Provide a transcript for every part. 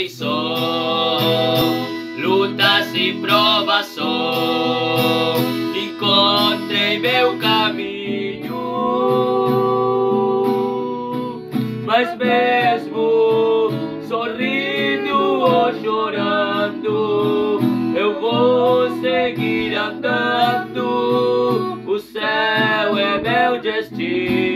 realizou. Lutas e provação, encontrei meu caminho. Mas mesmo sorrindo ou chorando, eu vou seguir andando. O céu é meu destino.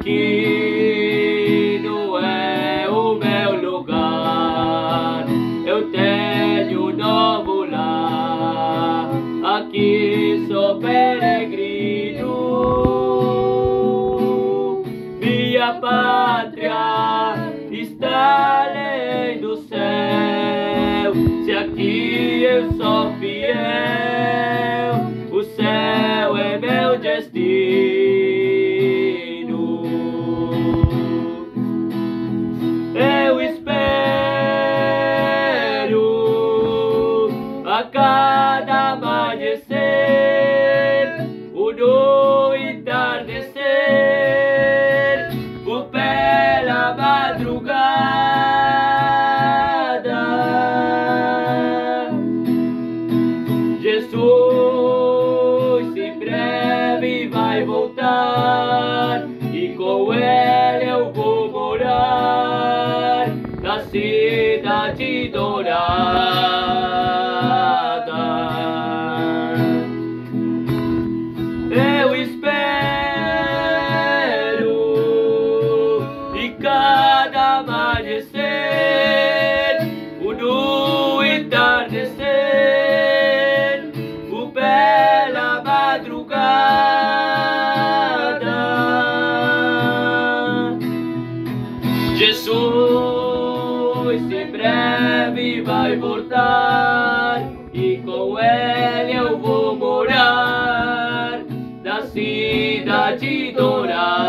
Aqui não é o meu lugar. Eu tenho um novo lar. Aqui sou peregrino. Minha pátria está além do céu. Se aqui eu sou fiel, vai voltar e com ele eu vou morar na cidade dourada. Jesus em breve vai voltar e com ele eu vou morar na cidade dourada.